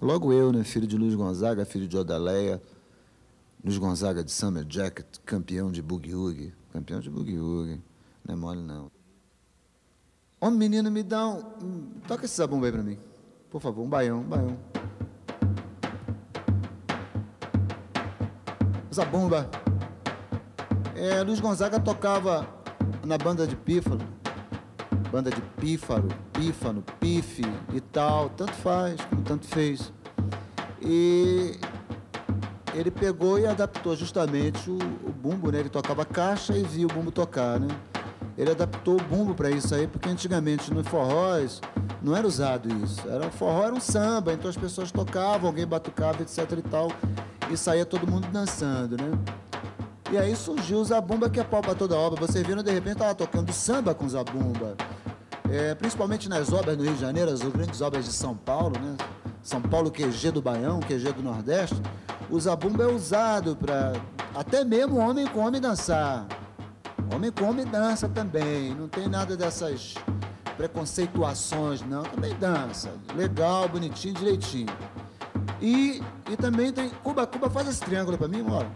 Logo eu, né, filho de Luiz Gonzaga, filho de Odaleia, Luiz Gonzaga de Summer Jacket, campeão de boogie woogie, campeão de boogie woogie, não é mole não. Homem, menino, me dá um... Toca esse zabumba aí pra mim, por favor, um baião, um baião. Zabumba. É, Luiz Gonzaga tocava na banda de pífaro, banda de pífaro, pífano, pife e tal, tanto faz, como tanto fez. E ele pegou e adaptou justamente o, o bumbo, né? Ele tocava caixa e via o bumbo tocar, né? Ele adaptou o bumbo para isso aí, porque antigamente no forróis não era usado isso. Era forró era um samba, então as pessoas tocavam, alguém batucava, etc e tal, e saía todo mundo dançando, né? E aí surgiu o Zabumba, que é pau para toda obra. Vocês viram, de repente, tava tocando samba com Zabumba. É, principalmente nas obras no Rio de Janeiro, as grandes obras de São Paulo, né? São Paulo, QG do Baião, QG do Nordeste. O Zabumba é usado para até mesmo homem com homem dançar. Homem com homem dança também. Não tem nada dessas preconceituações, não. Também dança. Legal, bonitinho, direitinho. E, e também tem. Cuba, Cuba, faz esse triângulo para mim, mora.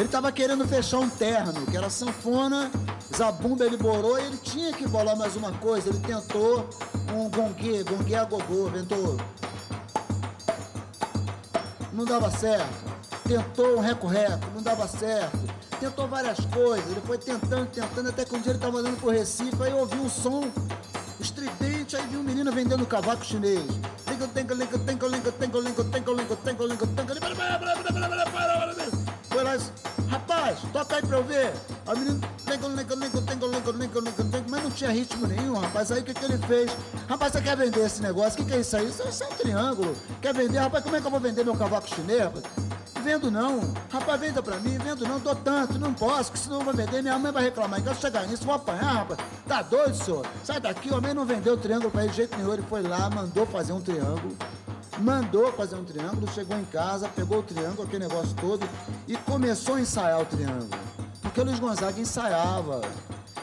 Ele estava querendo fechar um terno, que era sanfona, zabumba ele borou e ele tinha que bolar mais uma coisa. Ele tentou um gongue, gongue a gogô, tentou. Não dava certo. Tentou um reco-reco, não dava certo. Tentou várias coisas, ele foi tentando, tentando, até que um dia ele estava andando pro Recife, aí ouviu um som estridente, aí viu um menino vendendo cavaco chinês. Foi lá rapaz, toca aí pra eu ver. A menina, mas não tinha ritmo nenhum, rapaz. Aí o que, que ele fez? Rapaz, você quer vender esse negócio? O que, que é isso aí? Isso, isso é um triângulo. Quer vender? Rapaz, como é que eu vou vender meu cavaco chinês? Vendo não. Rapaz, venda pra mim, vendo não, dou tanto, não posso, que senão eu vou vender, minha mãe vai reclamar. Quero chegar nisso, vou apanhar, rapaz. Tá doido, senhor? Sai daqui, o homem não vendeu o triângulo pra ele de jeito nenhum. Ele foi lá, mandou fazer um triângulo mandou fazer um triângulo, chegou em casa, pegou o triângulo, aquele negócio todo, e começou a ensaiar o triângulo. Porque o Luiz Gonzaga ensaiava.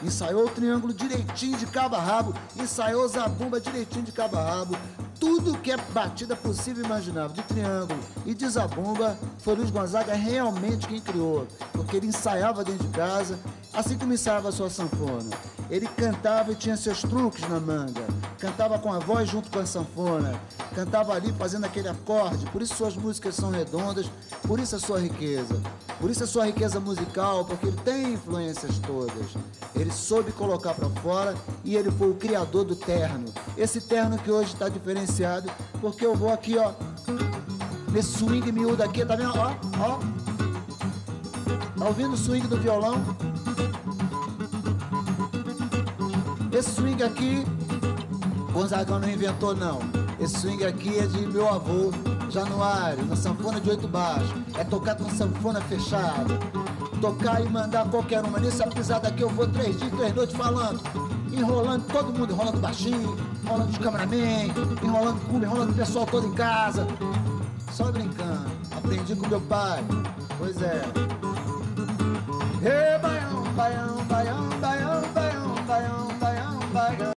Ensaiou o triângulo direitinho de cabo a rabo, ensaiou zabumba direitinho de cabo a rabo. Tudo que é batida possível e imaginável de triângulo e de zabumba foi Luiz Gonzaga realmente quem criou. Porque ele ensaiava dentro de casa, assim como ensaiava a sua sanfona. Ele cantava e tinha seus truques na manga. Cantava com a voz junto com a sanfona. Cantava ali fazendo aquele acorde. Por isso suas músicas são redondas, por isso a sua riqueza. Por isso a sua riqueza musical, porque ele tem influências todas. Ele soube colocar para fora e ele foi o criador do terno. Esse terno que hoje está diferenciado, porque eu vou aqui, ó, nesse swing miúdo aqui, tá vendo? Ó, ó. Tá ouvindo o swing do violão? Esse swing aqui, Gonzagão não inventou não. Esse swing aqui é de meu avô, Januário, na sanfona de oito baixos. É tocar com sanfona fechada. Tocar e mandar qualquer uma. Nessa pisada aqui eu vou três dias, três noites falando. Enrolando todo mundo, enrolando baixinho, enrolando os cameramen, enrolando o enrolando o pessoal todo em casa. Só brincando. Aprendi com meu pai.